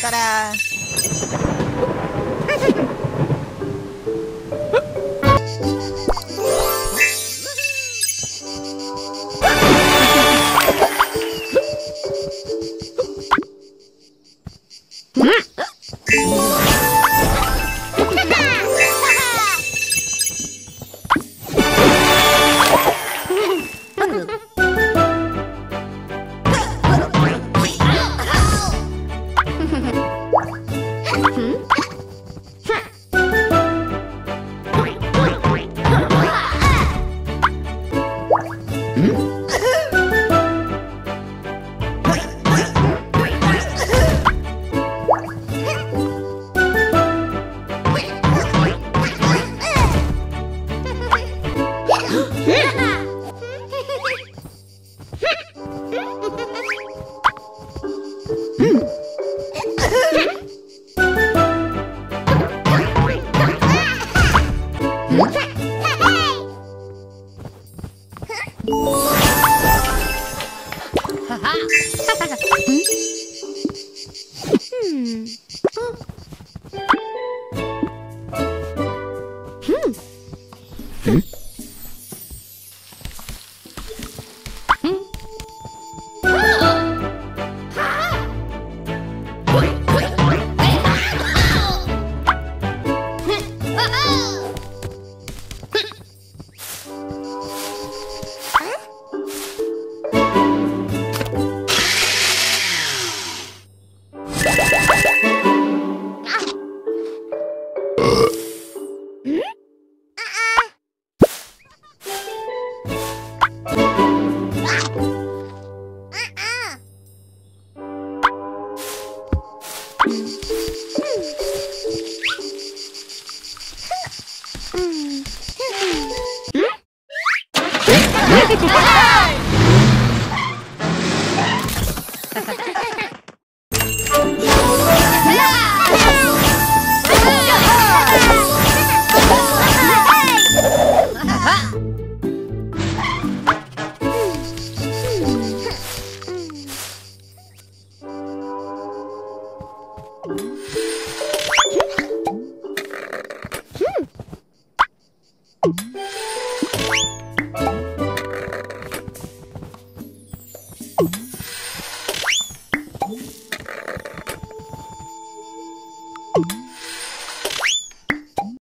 Ta-da! Hmm? Hmm? Ha ha ha!